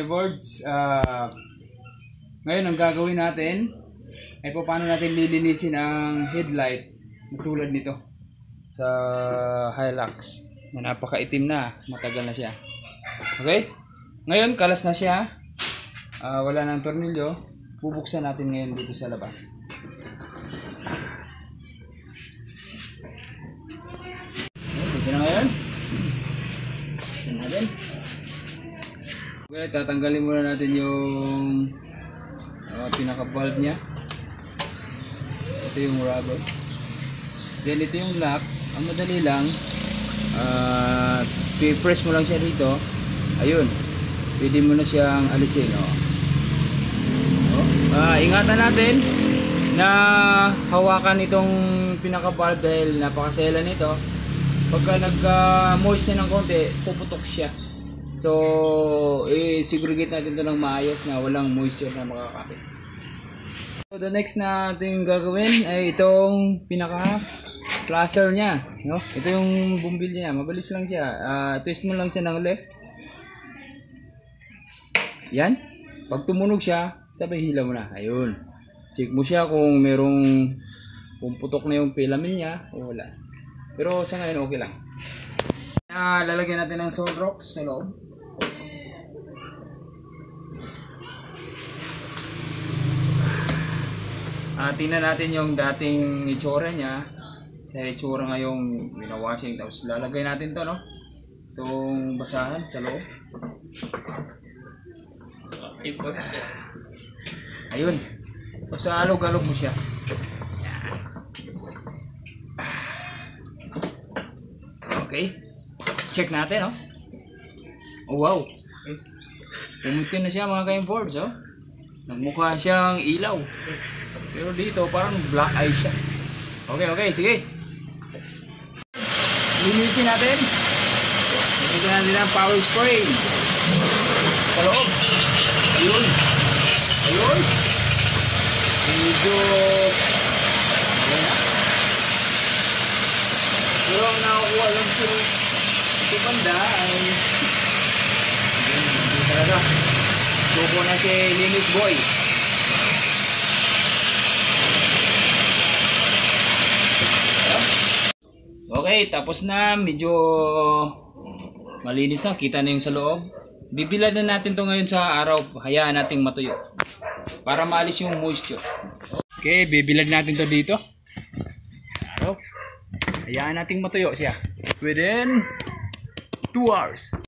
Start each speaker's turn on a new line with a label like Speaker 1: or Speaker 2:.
Speaker 1: mga boards, ah, ngayon ang gagawin natin ay pa- paano natin lilinisin ang headlight tulad nito sa Hilux na napakaitim na, matagal na siya. Okay? Ngayon, kalas na siya. Ah, wala nang tornilyo. Bubuksan natin ngayon dito sa labas. Okay, na ngayon. Buksan natin. Okay, tatanggalin muna natin yung uh, pinaka-valve niya. Ito yung rubber. Then ito yung lock. Ang madali lang, uh, press mo lang siya dito. Ayun. Pwede mo na siyang alisin. Oh. Oh. Ah, ingatan natin na hawakan itong pinaka-valve dahil napakasela nito. Pagka nagka-moist na ng konti, puputok siya. So, i-segregate natin ito ng maayos na walang moisture na makakapit. So, the next na ating gagawin ay itong pinaka classer niya, no? Ito yung bumbil niya, mabilis lang siya. Ah, twist mo lang siya ng left. Yan. Pag tumunog siya, sabay hila mo na. Ayun. Check mo siya kung merong kung putok na yung filament niya o wala. Pero sa ngayon okay lang. Ah, lalagyan natin ng salt rocks sa loob. Ah, tingnan natin yung dating itsura niya. Sa itsura ngayong winawashing. Tapos lalagay natin to, no? Itong basahan sa loob. Ayun. Tapos alog-alog mo siya. Okay. Check natin, no? Oh, wow. Pumunti na siya mga ka-informs, oh. Nagmukha siyang ilaw. Pero dito, parang black eye siya. Okay, okay, sige. Linisin natin. Linisin natin ang power spray. Sa loob. Ayun. Ayun. Medyo... Ayun na. Pero ang nakakuha lang sa sa banda ay... Ayun, hindi talaga. Suko na si Linus Boy. Okay, tapos na. Medyo malinis na. Kita na yung sa loob. Bibilad na natin to ngayon sa araw. Hayaan nating matuyo. Para maalis yung moisture. Okay, bibilad natin to dito. Araw. Hayaan nating matuyo siya. Within two hours.